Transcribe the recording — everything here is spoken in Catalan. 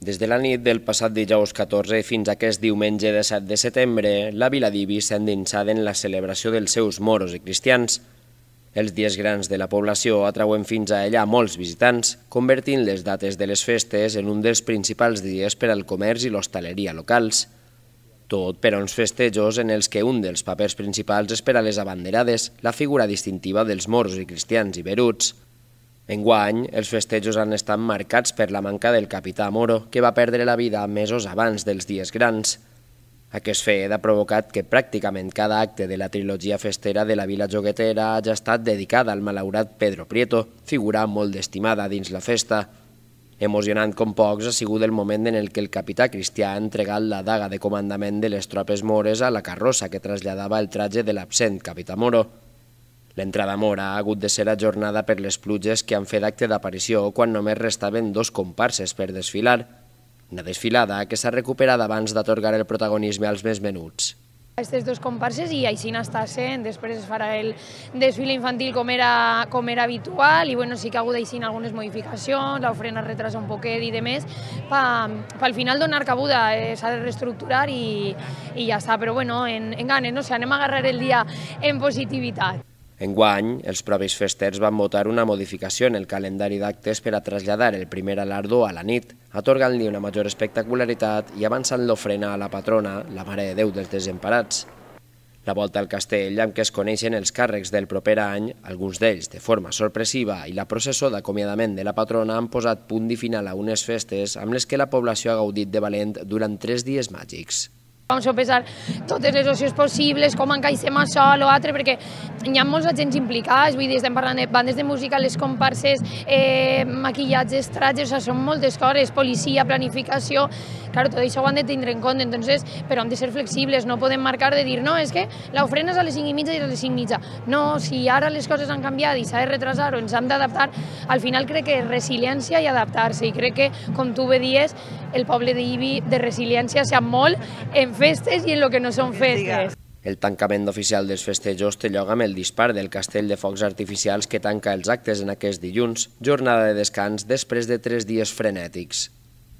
Des de la nit del passat dijous 14 fins a aquest diumenge de 7 de setembre, la Vila d'Ibi s'ha endinsat en la celebració dels seus moros i cristians. Els dies grans de la població atrauen fins a allà molts visitants, convertint les dates de les festes en un dels principals dies per al comerç i l'hostaleria locals. Tot per a uns festejos en els que un dels papers principals és per a les abanderades, la figura distintiva dels moros i cristians iberuts. Enguany, els festejos han estat marcats per la manca del capità Moro, que va perdre la vida mesos abans dels dies grans. Aquest fet ha provocat que pràcticament cada acte de la trilogia festera de la Vila Joguetera hagi estat dedicada al malaurat Pedro Prieto, figura molt estimada dins la festa. Emocionant com pocs ha sigut el moment en el que el capità Cristià ha entregat la daga de comandament de les tropes mores a la carrossa que traslladava el tratge de l'absent capità Moro. L'entrada mora ha hagut de ser ajornada per les pluges que han fet acte d'aparició quan només restaven dos comparses per desfilar. Una desfilada que s'ha recuperat abans d'atorgar el protagonisme als més menuts. Aquestes dos comparses i així n'està sent, després es farà el desfile infantil com era, com era habitual i bueno, sí que ha hagut així algunes modificacions, l'ofrena retrasa un poquet i de més, pa, pa al final donar cabuda, eh, s'ha de reestructurar i, i ja està, però bueno, en, en ganes, no sé, anem a agarrar el dia en positivitat. Enguany, els propis festers van votar una modificació en el calendari d'actes per a traslladar el primer alardó a la nit, atorgant-li una major espectacularitat i avançant l'ofrena a la patrona, la Mare de Déu dels Desemparats. La volta al castell, amb què es coneixen els càrrecs del proper any, alguns d'ells de forma sorpressiva, i la processó d'acomiadament de la patrona han posat punt i final a unes festes amb les que la població ha gaudit de valent durant tres dies màgics. Vam sopesar totes les opcions possibles, com encaixem això, l'altre, perquè hi ha molts agents implicats, vull dir, estem parlant de bandes de música, les comparses, eh, maquillatges, tratges, o sigui, són moltes coses, policia, planificació, claro, tot això ho han de tindre en compte, entonces, però hem de ser flexibles, no podem marcar de dir, no, és que l'ofrena és a les 5 i mitja i a les 5 i mitja. No, si ara les coses han canviat i s'ha de retrasar o ens hem d'adaptar, al final crec que és resiliència i adaptar-se, i crec que, com tu bé dies, el poble d'Ibi de resiliència s'ha molt en festes i en el que no són festes. El tancament oficial dels festejos té lloc amb el dispar del castell de focs artificials que tanca els actes en aquest dilluns, jornada de descans després de tres dies frenètics.